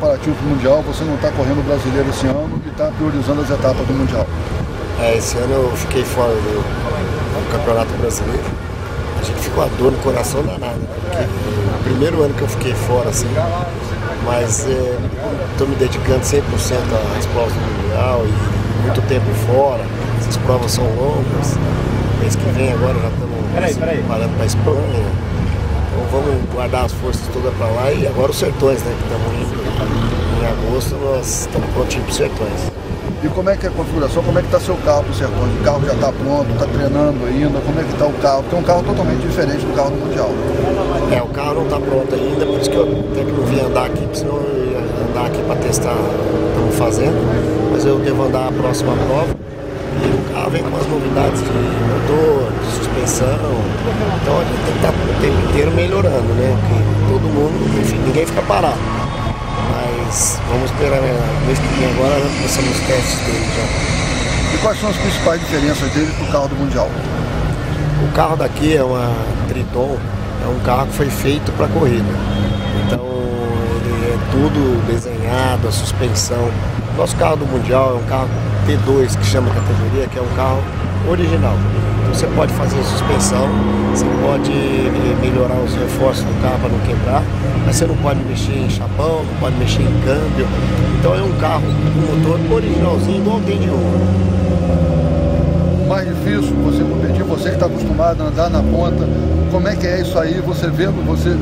Parativo para o Mundial, você não está correndo o brasileiro esse ano e está priorizando as etapas do Mundial. É, esse ano eu fiquei fora do, do Campeonato Brasileiro. A gente ficou a dor no coração danada, né? porque o primeiro ano que eu fiquei fora, assim, mas estou é, me dedicando 100% às provas do Mundial e muito tempo fora. Essas provas são longas. Mês que vem agora já estamos parando para a Espanha. Então vamos guardar as forças todas para lá e agora os sertões, né? Que estamos indo em agosto, nós estamos prontinhos para os sertões. E como é que é a configuração, como é que está seu carro para os sertões? O carro já está pronto, está treinando ainda, como é que está o carro? Porque é um carro totalmente diferente do carro do Mundial. É, o carro não está pronto ainda, por isso que eu até que não vim andar aqui, porque senão eu ia andar aqui para testar o que estamos fazendo. Mas eu devo andar a próxima prova. E o carro vem com as novidades de motor, de suspensão. Então a gente tem que estar o tempo inteiro melhorando, né? Porque todo mundo, enfim, ninguém fica parado. Mas vamos esperar, né? Mês que vem agora começamos os testes dele já. E quais são as principais diferenças dele para o carro do Mundial? O carro daqui é uma Triton, é um carro que foi feito para corrida. Então ele é tudo desenhado, a suspensão. Nosso carro do Mundial é um carro T2 que chama categoria, que é um carro original. Então você pode fazer suspensão, você pode eh, melhorar os reforços do carro para não quebrar, mas você não pode mexer em chapão, não pode mexer em câmbio. Então é um carro com motor originalzinho, igual tem de um. Mais difícil você competir, você que está acostumado a andar na ponta, como é que é isso aí? Você vendo, você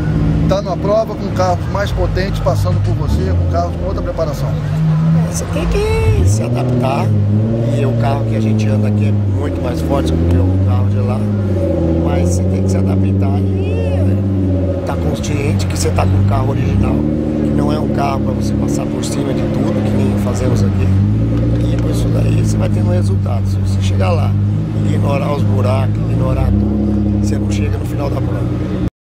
está numa prova com carros mais potentes passando por você, com carros com outra preparação. Você tem que se adaptar e o carro que a gente anda aqui é muito mais forte do que o carro de lá, mas você tem que se adaptar e tá consciente que você está com um carro original, que não é um carro para você passar por cima de tudo, que nem fazemos aqui. E com isso daí você vai tendo resultado. Se você chegar lá, ignorar os buracos, ignorar tudo, você não chega no final da prova.